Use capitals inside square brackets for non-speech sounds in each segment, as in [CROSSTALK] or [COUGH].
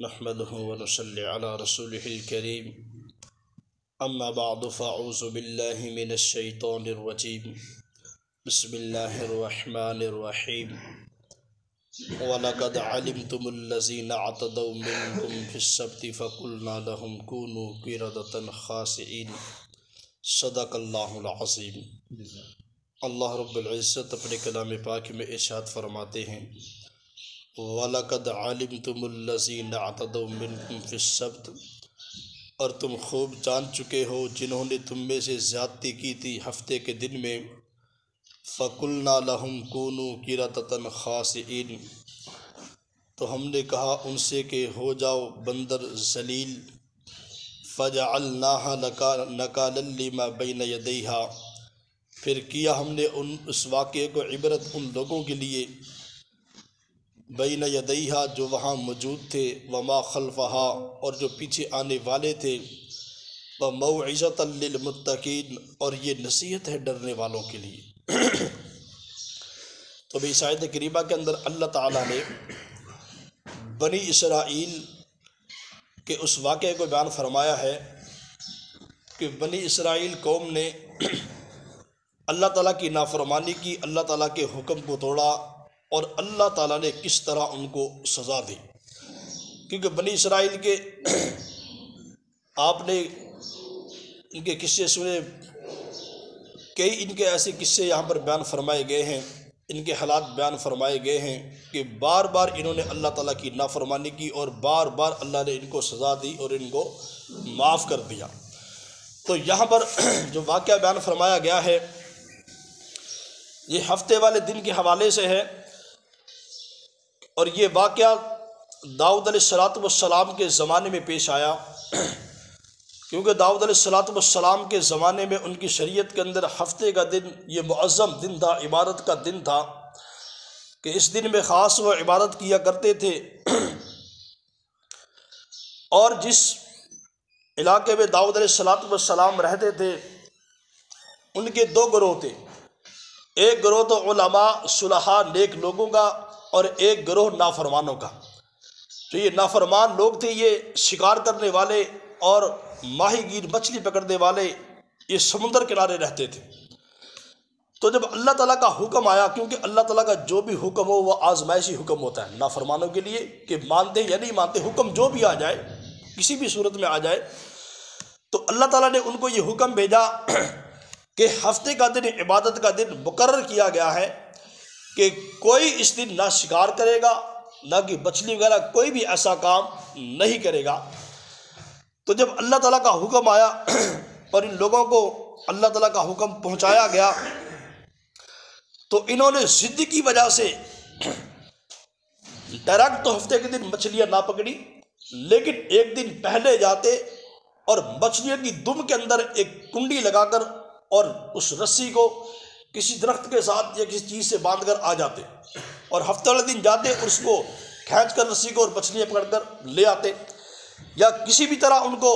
نحمده ونصلي على رسوله الكريم. أما بعد، فأعوذ بالله من الشيطان الرجيم. بسم الله الرحمن الرحيم. وَلَقَدْ عَلِمْتُمُ الَّذِينَ اعْتَدَوْا مِنْكُمْ فِي السَّبْتِ فَقُلْنَا لَهُمْ كُونُوا قِرَدَةً خَاسِئِينَ. صدق اللہ العظیم اللہ رب العزت اپنے کلام پاک میں ارشاد فرماتے ہیں وَلَقَدْ عَلِمْتُمُ الَّذِينَ اعْتَدَوْا مِنْكُمْ فِي السَّبْتِ اور تم خوب جان چکے ہو جنہوں نے تم میں سے زیادتی کی تھی ہفتے کے دن میں۔ فَقُلْنَا لَهُمْ كُونُوا قِرَدَةً خَاسِئِينَ تو ہم نے کہا ان سے کہ ہو جاؤ بندر ذلیل۔ فَجَعَلْنَاهَا نَكَالًا لِمَا بَيْنَ يَدَيْهَا۔ پھر کیا ہم نے ان اس واقعے کو عبرت ان لوگوں کے لیے؟ بین یدیہا جو وہاں موجود تھے، وما خلفہا، اور جو پیچھے آنے والے تھے وموعظۃ للمتقین، اور یہ نصیحت ہے ڈرنے والوں کے لیے۔ تو بھی شاید قریبہ کے اندر اللہ تعالیٰ نے بنی اسرائیل کے اس واقعے کو بیان فرمایا ہے کہ بنی اسرائیل قوم نے اللہ تعالیٰ کی نافرمانی کی، اللہ تعالیٰ کے حکم کو توڑا اور اللہ تعالیٰ نے کس طرح ان کو سزا دی؟ کیونکہ بنی اسرائیل کے [CLEARS THROAT] آپ نے ان کے قصے سنے، کئی ان کے ایسے قصے یہاں پر بیان فرمائے گئے ہیں، ان کے حالات بیان فرمائے گئے ہیں کہ بار بار انہوں نے اللہ تعالیٰ کی نافرمانی کی اور بار بار اللہ نے ان کو سزا دی اور ان کو معاف کر دیا۔ تو یہاں پر [CLEARS THROAT] جو واقعہ بیان فرمایا گیا ہے، یہ ہفتے والے دن کے حوالے سے ہے۔ اور یہ واقعہ داؤد علیہ السلاۃ والسلام کے زمانے میں پیش آیا۔ کیونکہ داؤد علیہ السلاۃ والسلام کے زمانے میں ان کی شریعت کے اندر ہفتے کا دن، یہ معظم دن تھا، عبادت کا دن تھا کہ اس دن میں خاص وہ عبادت کیا کرتے تھے۔ اور جس علاقے میں داؤد علیہ السلاۃ والسلام رہتے تھے، ان کے دو گروہ تھے۔ ایک گروہ تو علماء، صلحاء، نیک لوگوں کا اور ایک گروہ نافرمانوں کا۔ جو یہ نافرمان لوگ تھے، یہ شکار کرنے والے اور ماہی گیر مچھلی پکڑنے والے، یہ سمندر کنارے رہتے تھے۔ تو جب اللہ تعالیٰ کا حکم آیا، کیونکہ اللہ تعالیٰ کا جو بھی حکم ہو، وہ آزمائشی حکم ہوتا ہے۔ نافرمانوں کے لیے کہ مانتے یا نہیں مانتے، حکم جو بھی آ جائے، کسی بھی صورت میں آ جائے، تو اللہ تعالیٰ نے ان کو یہ حکم بھیجا کہ ہفتے کا دن، عبادت کا دن مقرر کیا گیا ہے۔ کہ کوئی اس دن نہ شکار کرے گا، نہ کہ مچھلی وغیرہ کوئی بھی ایسا کام نہیں کرے گا۔ تو جب اللہ تعالیٰ کا حکم آیا [CLEARS THROAT] اور ان لوگوں کو اللہ تعالیٰ کا حکم پہنچایا گیا، تو انہوں نے ضد کی وجہ سے [CLEARS THROAT] ڈائریکٹ تو ہفتے کے دن مچھلیاں نہ پکڑی، لیکن ایک دن پہلے جاتے اور مچھلیوں کی دم کے اندر ایک کنڈی لگا کر اور اس رسی کو کسی درخت کے ساتھ یا کسی چیز سے باندھ کر آ جاتے اور ہفتے والے دن جاتے اور اس کو کھینچ کر رسی کو اور مچھلیاں پکڑ کر لے آتے یا کسی بھی طرح ان کو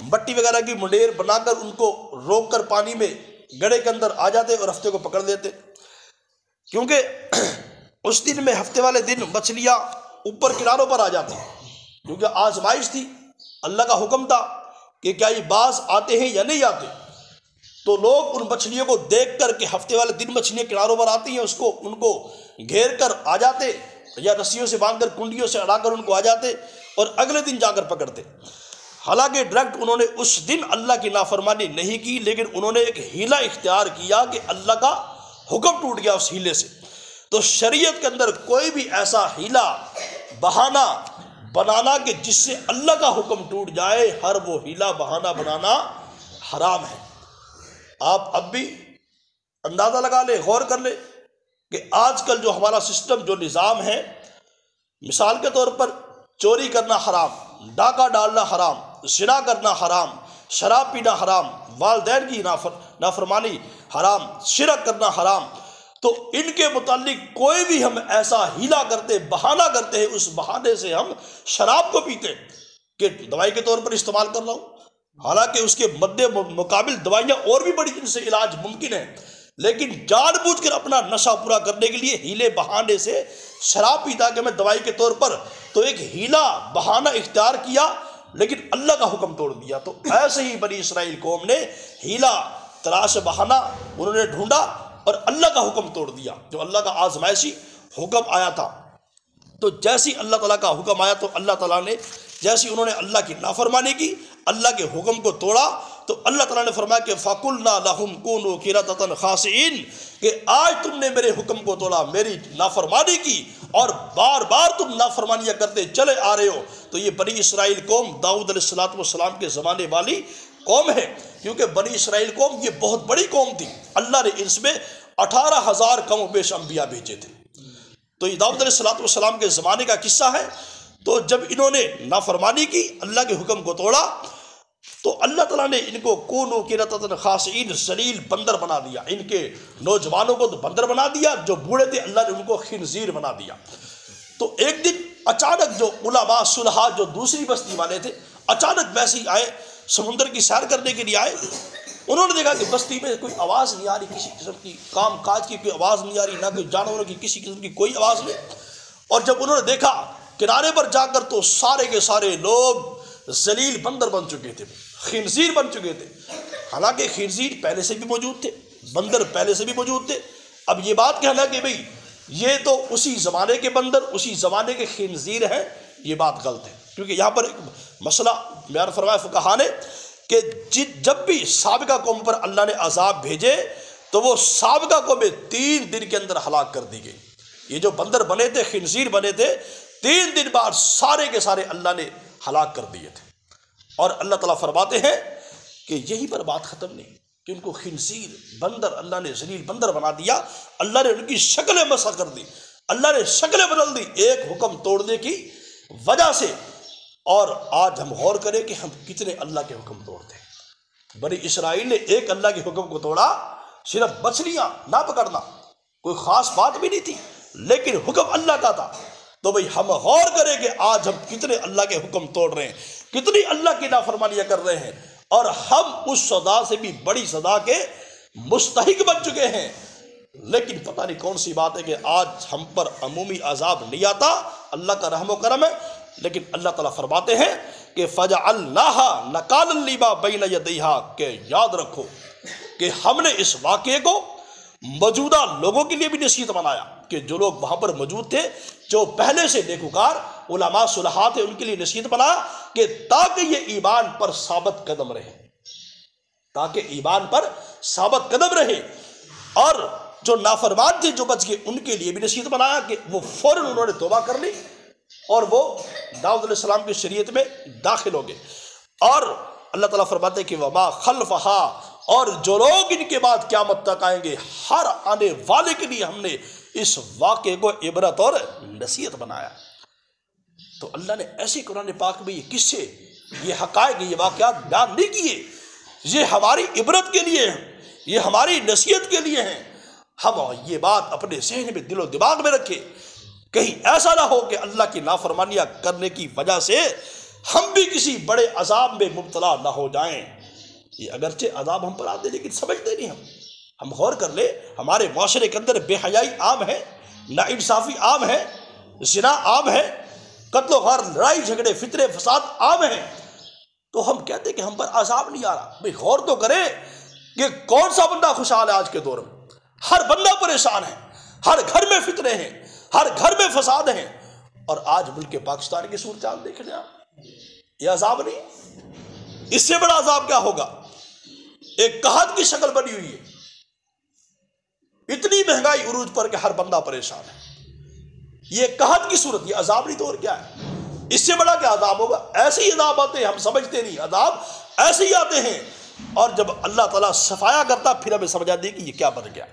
مٹی وغیرہ کی منڈیر بنا کر ان کو روک کر پانی میں گڑے کے اندر آ جاتے اور ہفتے کو پکڑ لیتے۔ کیونکہ [CLEARS THROAT] اس دن میں ہفتے والے دن مچھلیاں اوپر کناروں پر آ جاتی کیونکہ آزمائش تھی، اللہ کا حکم تھا کہ کیا یہ بعض آتے ہیں یا نہیں آتے۔ تو لوگ ان مچھلیوں کو دیکھ کر کے ہفتے والے دن مچھلیاں کناروں پر آتی ہیں، اس کو ان کو گھیر کر آ جاتے، یا رسیوں سے باندھ کر، کنڈیوں سے اڑا کر ان کو آ جاتے اور اگلے دن جا کر پکڑتے۔ حالانکہ ڈائریکٹ انہوں نے اس دن اللہ کی نافرمانی نہیں کی، لیکن انہوں نے ایک ہیلا اختیار کیا کہ اللہ کا حکم ٹوٹ گیا اس ہیلے سے۔ تو شریعت کے اندر کوئی بھی ایسا ہیلا بہانہ، بنانا کہ جس سے اللہ کا حکم ٹوٹ جائے، ہر وہ ہیلا بہانہ، بنانا حرام ہے۔ آپ اب بھی اندازہ لگا لیں، غور کر لیں کہ آج کل جو ہمارا سسٹم، جو نظام ہے، مثال کے طور پر چوری کرنا حرام، ڈاکہ ڈالنا حرام، زنا کرنا حرام، شراب پینا حرام، والدین کی نافر، نافرمانی حرام، شرک کرنا حرام، تو ان کے متعلق کوئی بھی ہم ایسا ہیلا کرتے، بہانہ کرتے ہیں، اس بہانے سے ہم شراب کو پیتے کہ دوائی کے طور پر استعمال کر رہا ہوں۔ حالانکہ اس کے مد مقابل دوائیاں اور بھی بڑی ان سے علاج ممکن ہے، لیکن جان بوجھ کر اپنا نشہ پورا کرنے کے لیے ہیلے بہانے سے شراب پیتا کہ میں دوائی کے طور پر تو ایک ہیلا بہانہ اختیار کیا، لیکن اللہ کا حکم توڑ دیا۔ تو ایسے ہی بنی اسرائیل قوم نے ہیلا، تلاش بہانہ انہوں نے ڈھونڈا اور اللہ کا حکم توڑ دیا۔ جو اللہ کا آزمائشی حکم آیا تھا۔ تو جیسی اللہ تعالیٰ کا حکم آیا تو اللہ تعالیٰ نے، جیسی انہوں نے اللہ کی نافرمانی کی اللہ کے حکم کو توڑا تو اللہ تعالیٰ نے فرمایا کہ فاق اللہ لحم کن و قرۃ خاصین کہ آج تم نے میرے حکم کو توڑا، میری نافرمانی کی اور بار بار تم نافرمانیاں کرتے چلے آ رہے ہو۔ تو یہ بنی اسرائیل قوم داؤد علیہ السلاۃ والسلام کے زمانے والی قوم ہے۔ کیونکہ بنی اسرائیل قوم یہ بہت بڑی قوم تھی۔ اللہ نے اس میں اٹھارہ ہزار کم و بیش انبیاء بھیجے تھے۔ تو یہ داؤد علیہ السلاۃ والسلام کے زمانے کا قصہ ہے۔ تو جب انہوں نے نافرمانی کی، اللہ کے حکم کو توڑا تو اللہ تعالیٰ نے ان کو کون و کرتن خاصین ذلیل بندر بنا دیا۔ ان کے نوجوانوں کو تو بندر بنا دیا، جو بوڑھے تھے اللہ نے ان کو خنزیر بنا دیا۔ تو ایک دن اچانک جو علماء صلحہ جو دوسری بستی والے تھے، اچانک ویسے ہی آئے، سمندر کی سیر کرنے کے لیے آئے۔ انہوں نے دیکھا کہ بستی میں کوئی آواز نہیں آ رہی، کسی قسم کی کام کاج کی کوئی آواز نہیں آ رہی، نہ کوئی جانوروں کی، کسی قسم کی کوئی آواز نہیں۔ اور جب انہوں نے دیکھا، کنارے پر جا کر تو سارے کے سارے لوگ ذلیل بندر بن چکے تھے، خنزیر بن چکے تھے۔ حالانکہ خنزیر پہلے سے بھی موجود تھے، بندر پہلے سے بھی موجود تھے۔ اب یہ بات کہنا کہ بھئی، یہ تو اسی زمانے کے بندر، اسی زمانے کے خنزیر ہیں، یہ بات غلط ہے۔ کیونکہ یہاں پر ایک مسئلہ میار فرمایا فکہ نے کہ جب بھی سابقہ قوم پر اللہ نے عذاب بھیجے، تو وہ سابقہ قوم تین دن کے اندر ہلاک کر دی گئی۔ یہ جو بندر بنے تھے، خنزیر بنے تھے، تین دن بعد سارے کے سارے اللہ نے ہلاک کر دیے تھے۔ اور اللہ تعالیٰ فرماتے ہیں کہ یہی پر بات ختم نہیں، کہ ان کو خنزیر، بندر، اللہ نے ذلیل بندر بنا دیا، اللہ نے ان کی شکلیں مسا کر دی، اللہ نے شکلیں بدل دی، ایک حکم توڑنے کی وجہ سے۔ اور آج ہم غور کریں کہ ہم کتنے اللہ کے حکم توڑتے ہیں۔ بڑی اسرائیل نے ایک اللہ کے حکم کو توڑا، صرف مچھلیاں نہ پکڑنا، کوئی خاص بات بھی نہیں تھی، لیکن حکم اللہ کا تھا۔ تو بھائی ہم غور کریں کہ آج ہم کتنے اللہ کے حکم توڑ رہے ہیں، کتنی اللہ کی نافرمانیاں کر رہے ہیں، اور ہم اس سزا سے بھی بڑی سزا کے مستحق بن چکے ہیں۔ لیکن پتہ نہیں کون سی بات ہے کہ آج ہم پر عمومی عذاب نہیں آتا، اللہ کا رحم و کرم ہے۔ لیکن اللہ تعالیٰ فرماتے ہیں کہ فجا اللہ نکال البا بین یدیہا کہ یاد رکھو کہ ہم نے اس واقعے کو موجودہ لوگوں کے لیے بھی نصیحت بنایا کہ جو لوگ وہاں پر موجود تھے جو پہلے سے نیکوکار علماء صلحات ہیں ان کے لیے نصیحت بنا کہ تاکہ یہ ایمان پر ثابت قدم رہے۔ تاکہ ایمان پر ثابت قدم رہے۔ اور جو نافرمان تھے، جو بچ گئے، ان کے لیے بھی نصیحت بنایا کہ وہ فوراً انہوں نے توبہ کر لی اور وہ داؤد علیہ السلام کی شریعت میں داخل ہو گئے۔ اور اللہ تعالیٰ فرماتے کہ وما خلفہا اور جو لوگ ان کے بعد قیامت تک آئیں گے، ہر آنے والے کے لیے ہم نے اس واقعے کو عبرت اور نصیحت بنایا۔ تو اللہ نے ایسی قرآن پاک میں یہ قصے، یہ حقائق، یہ واقعات بیان نہیں کیے۔ یہ ہماری عبرت کے لیے ہیں، یہ ہماری نصیحت کے لیے ہیں۔ ہم یہ بات اپنے ذہن میں، دل و دماغ میں رکھے کہیں ایسا نہ ہو کہ اللہ کی نافرمانیاں کرنے کی وجہ سے ہم بھی کسی بڑے عذاب میں مبتلا نہ ہو جائیں۔ یہ اگرچہ عذاب ہم پر آتے لیکن سمجھتے نہیں ہم۔ ہم غور کر لیں، ہمارے معاشرے کے اندر بے حیائی عام ہے نا انصافی عام ہے، زنا عام ہے، قتل و غار، لڑائی، جھگڑے، فطرے، فساد عام ہیں۔ تو ہم کہتے کہ ہم پر عذاب نہیں آ رہا۔ بھائی غور تو کرے کہ کون سا بندہ خوشحال ہے آج کے دور میں؟ ہر بندہ پریشان ہے، ہر گھر میں فطرے ہیں، ہر گھر میں فساد ہیں۔ اور آج ملک پاکستان کی صورتحال دیکھ لیں آپ۔ یہ عذاب نہیں، اس سے بڑا عذاب کیا ہوگا؟ ایک کہت کی شکل بنی ہوئی ہے۔ اتنی مہنگائی عروج پر کہ ہر بندہ پریشان ہے۔ یہ کہت کی صورت، یہ عذاب نہیں تو اور کیا ہے؟ اس سے بڑا کیا عذاب ہوگا؟ ایسے ہی عذاب آتے ہیں، ہم سمجھتے نہیں۔ عذاب ایسے ہی آتے ہیں۔ اور جب اللہ تعالیٰ صفایا کرتا، پھر ہمیں سمجھا دی کہ یہ کیا بن گیا۔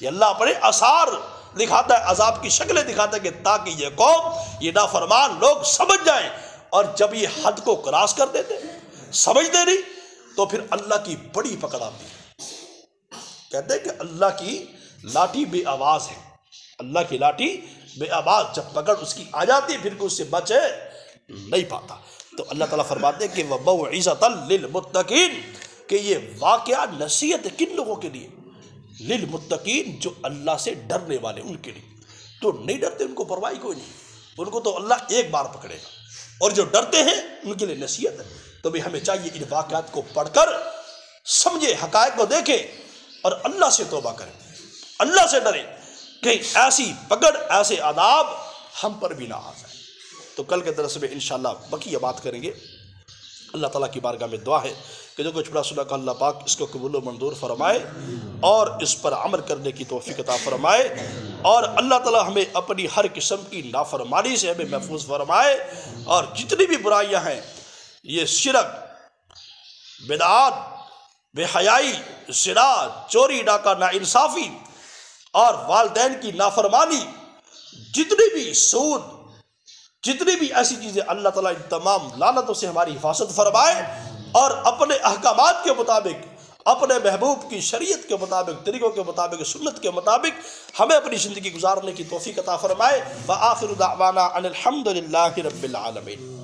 یہ اللہ اپنے اثار دکھاتا ہے، عذاب کی شکلیں دکھاتا ہے کہ تاکہ یہ قوم، یہ نافرمان لوگ سمجھ جائیں۔ اور جب یہ حد کو کراس کر دیتے، سمجھتے نہیں، تو پھر اللہ کی بڑی پکڑ آتی کہتے ہیں کہ اللہ کی لاٹھی بے آواز ہے۔ اللہ کی لاٹھی بے آواز، جب پکڑ اس کی آ جاتی ہے پھر اس سے بچے نہیں پاتا۔ تو اللہ تعالیٰ فرماتے ہیں کہ وہ بو عزت للمتقین کہ یہ واقعہ نصیحت ہے کن لوگوں کے لیے؟ للمتقین جو اللہ سے ڈرنے والے، ان کے لیے۔ تو نہیں ڈرتے، ان کو پرواہی کوئی نہیں۔ ان کو تو اللہ ایک بار پکڑے گا۔ اور جو ڈرتے ہیں، ان کے لیے نصیحت ہے۔ تو بھی ہمیں چاہیے ان واقعات کو پڑھ کر، سمجھے، حقائق کو دیکھیں اور اللہ سے توبہ کریں۔ اللہ سے ڈریں کہ ایسی پکڑ، ایسے آداب ہم پر بھی نہ آ جائے تو کل کے درس میں انشاءاللہ بقیہ بات کریں گے۔ اللہ تعالیٰ کی بارگاہ میں دعا ہے کہ جو کچھ بڑا سنا کا اللہ پاک اس کو قبول و منظور فرمائے اور اس پر عمل کرنے کی توفیق عطا فرمائے اور اللہ تعالیٰ ہمیں اپنی ہر قسم کی نافرمانی سے ہمیں محفوظ فرمائے اور جتنی بھی برائیاں ہیں، یہ شرک، بدعات، بے حیائی، زنا، چوری، ڈاکہ، ناانصافی اور والدین کی نافرمانی، جتنی بھی سود، جتنی بھی ایسی چیزیں اللہ تعالیٰ ان تمام لانتوں سے ہماری حفاظت فرمائے اور اپنے احکامات کے مطابق، اپنے محبوب کی شریعت کے مطابق، طریقوں کے مطابق، سنت کے مطابق ہمیں اپنی زندگی گزارنے کی توفیق عطا فرمائے۔ وآخر دعوانا ان الحمد للہ رب العالمین۔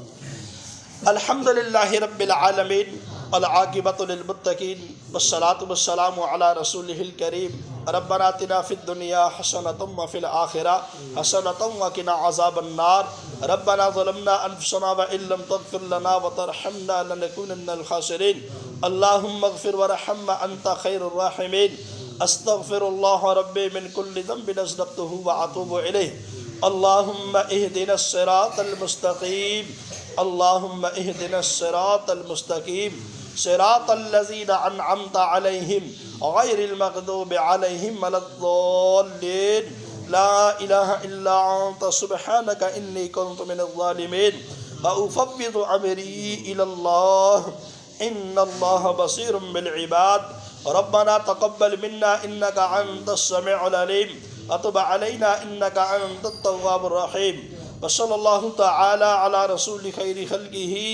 الحمد للہ رب العالمین، العاقبۃ للمتقین، والصلاة والسلام على رسوله الكريم ربنا آتنا في الدنيا حسنة وفي الآخرة حسنة وقنا عذاب النار. ربنا ظلمنا انفسنا وان لم تغفر لنا وترحمنا لنكون من الخاسرين اللهم اغفر ورحم انت خير الراحمين استغفر الله ربي من كل ذنب اذنبته واتوب اليه اللهم اهدنا الصراط المستقيم اللهم اهدنا الصراط المستقيم صراط الذين انعمت عليهم غير المغضوب عليهم ولا الضالين لا الہ الا انت سبحانك انی کنت من الظالمین۔ وافوض امری الى اللہ ان اللہ بصیر بالعباد۔ ربنا تقبل منا انك انت السميع العليم وتب علينا انك انت التواب الرحيم وصلى اللہ تعالی علی رسول خیر خلقه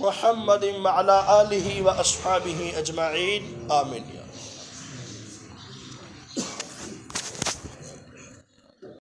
محمد وعلى آله وأصحابه اجمعین آمین